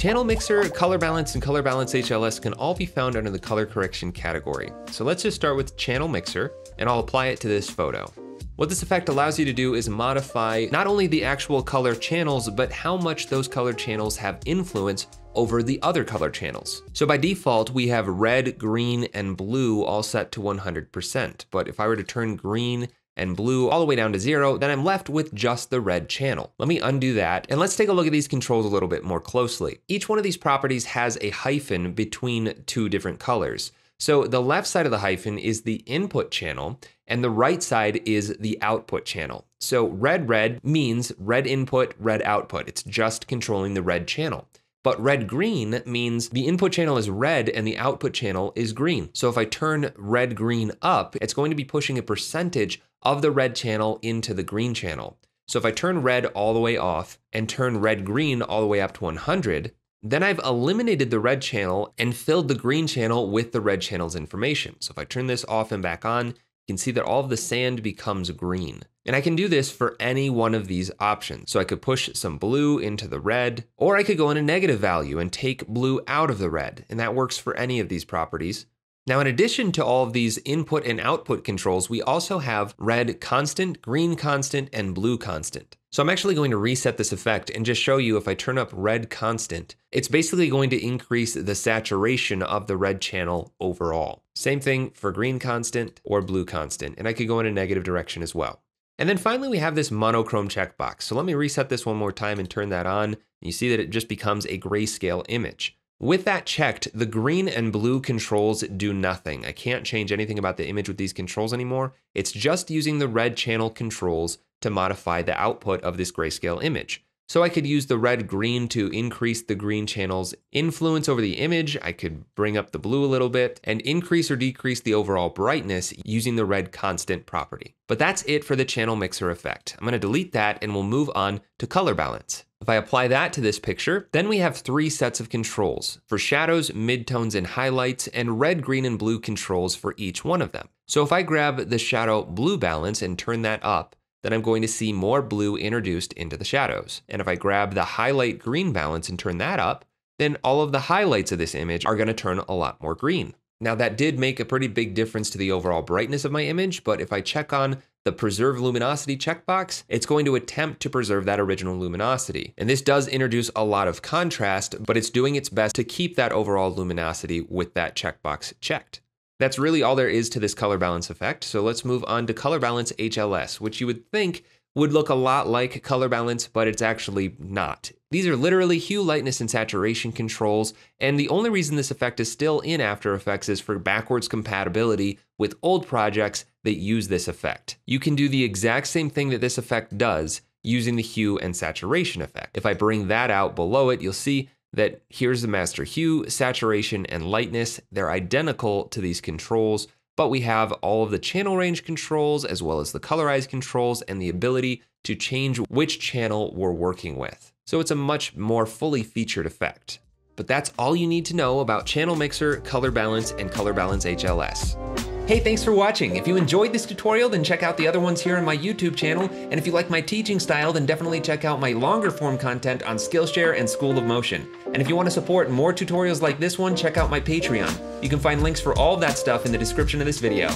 Channel Mixer, Color Balance, and Color Balance HLS can all be found under the color correction category. So let's just start with Channel Mixer, and I'll apply it to this photo. What this effect allows you to do is modify not only the actual color channels, but how much those color channels have influence over the other color channels. So by default, we have red, green, and blue all set to 100%. But if I were to turn green and blue all the way down to zero, then I'm left with just the red channel. Let me undo that, and let's take a look at these controls a little bit more closely. Each one of these properties has a hyphen between two different colors. So the left side of the hyphen is the input channel, and the right side is the output channel. So red red means red input, red output. It's just controlling the red channel. But red green means the input channel is red and the output channel is green. So if I turn red green up, it's going to be pushing a percentage of the red channel into the green channel. So if I turn red all the way off and turn red green all the way up to 100, then I've eliminated the red channel and filled the green channel with the red channel's information. So if I turn this off and back on, you can see that all of the sand becomes green. And I can do this for any one of these options. So I could push some blue into the red, or I could go in a negative value and take blue out of the red, and that works for any of these properties. Now, in addition to all of these input and output controls, we also have red constant, green constant, and blue constant. So I'm actually going to reset this effect and just show you if I turn up red constant, it's basically going to increase the saturation of the red channel overall. Same thing for green constant or blue constant, and I could go in a negative direction as well. And then finally, we have this monochrome checkbox. So let me reset this one more time and turn that on. You see that it just becomes a grayscale image. With that checked, the green and blue controls do nothing. I can't change anything about the image with these controls anymore. It's just using the red channel controls to modify the output of this grayscale image. So I could use the red green to increase the green channel's influence over the image. I could bring up the blue a little bit and increase or decrease the overall brightness using the red constant property. But that's it for the channel mixer effect. I'm gonna delete that and we'll move on to color balance. If I apply that to this picture, then we have three sets of controls for shadows, midtones, and highlights, and red, green, and blue controls for each one of them. So if I grab the shadow blue balance and turn that up, then I'm going to see more blue introduced into the shadows. And if I grab the highlight green balance and turn that up, then all of the highlights of this image are gonna turn a lot more green. Now that did make a pretty big difference to the overall brightness of my image, but if I check on the preserve luminosity checkbox, it's going to attempt to preserve that original luminosity. And this does introduce a lot of contrast, but it's doing its best to keep that overall luminosity with that checkbox checked. That's really all there is to this color balance effect. So let's move on to color balance HLS, which you would think would look a lot like color balance, but it's actually not. These are literally hue, lightness, and saturation controls, and the only reason this effect is still in After Effects is for backwards compatibility with old projects that use this effect. You can do the exact same thing that this effect does using the hue and saturation effect. If I bring that out below it, you'll see that here's the master hue, saturation, and lightness. They're identical to these controls, but we have all of the channel range controls as well as the colorize controls and the ability to change which channel we're working with. So it's a much more fully featured effect. But that's all you need to know about Channel Mixer, Color Balance, and Color Balance HLS. Hey, thanks for watching. If you enjoyed this tutorial, then check out the other ones here on my YouTube channel. And if you like my teaching style, then definitely check out my longer form content on Skillshare and School of Motion. And if you want to support more tutorials like this one, check out my Patreon. You can find links for all of that stuff in the description of this video.